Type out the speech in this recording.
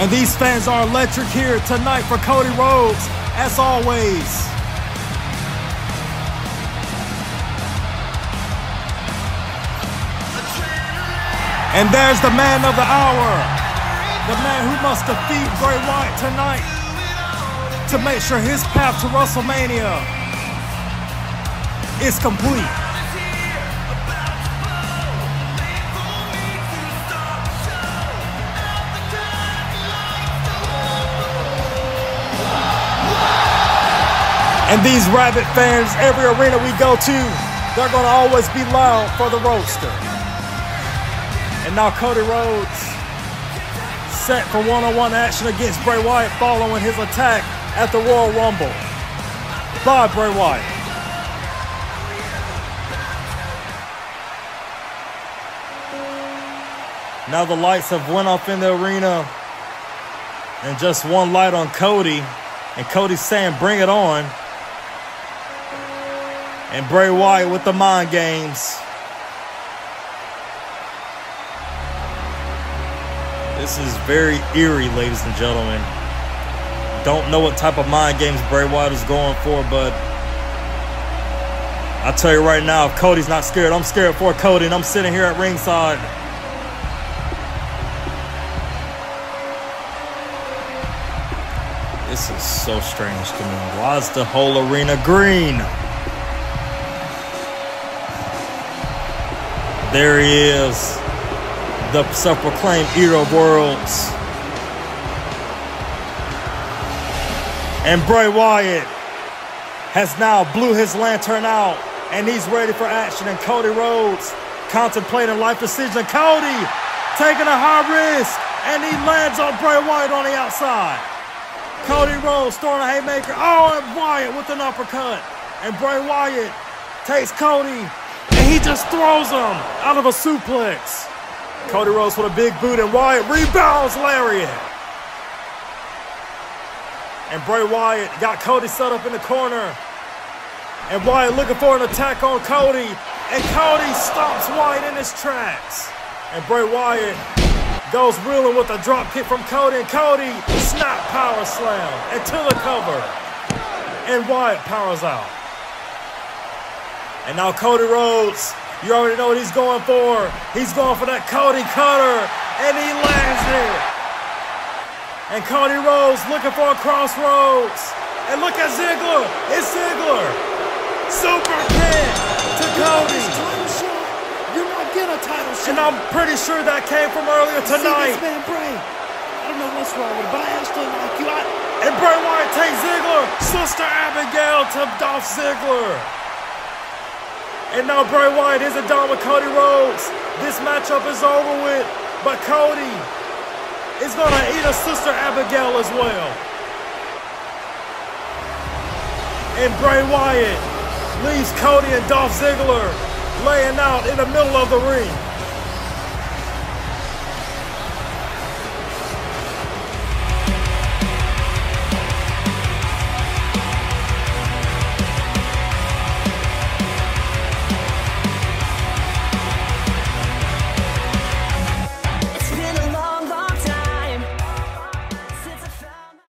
And these fans are electric here tonight for Cody Rhodes, as always. And there's the man of the hour, the man who must defeat Bray Wyatt tonight to make sure his path to WrestleMania is complete. And these Rabbit fans, every arena we go to, they're going to always be loud for the roadster. And now Cody Rhodes set for one-on-one action against Bray Wyatt following his attack at the Royal Rumble. Bye, Bray Wyatt. Now the lights have went off in the arena and just one light on Cody. And Cody's saying, bring it on and Bray Wyatt with the mind games. This is very eerie, ladies and gentlemen. Don't know what type of mind games Bray Wyatt is going for, but I tell you right now, if Cody's not scared, I'm scared for Cody, and I'm sitting here at ringside. This is so strange to me. Why is the whole arena green? There he is, the self-proclaimed eater of worlds. And Bray Wyatt has now blew his lantern out and he's ready for action. And Cody Rhodes contemplating life decision. Cody taking a high risk and he lands on Bray Wyatt on the outside. Cody Rhodes throwing a haymaker. Oh, and Wyatt with an uppercut. And Bray Wyatt takes Cody and he just throws him out of a suplex. Cody Rhodes with a big boot, and Wyatt rebounds Lariat. And Bray Wyatt got Cody set up in the corner. And Wyatt looking for an attack on Cody. And Cody stops Wyatt in his tracks. And Bray Wyatt goes reeling with a drop kick from Cody. And Cody snap power slam and to the cover. And Wyatt powers out. And now Cody Rhodes, you already know what he's going for. He's going for that Cody cutter, and he lands it. And Cody Rhodes looking for a crossroads. And look at Ziggler. It's Ziggler. Super kick to Cody. You're not getting a title shot. And I'm pretty sure that came from earlier tonight. See this man, Bray. I don't know what's wrong with him, but I actually like you. I... And Bray Wyatt takes Ziggler. Sister Abigail to Dolph Ziggler. And now Bray Wyatt is a down with Cody Rhodes. This matchup is over with, but Cody is gonna eat a sister Abigail as well. And Bray Wyatt leaves Cody and Dolph Ziggler laying out in the middle of the ring.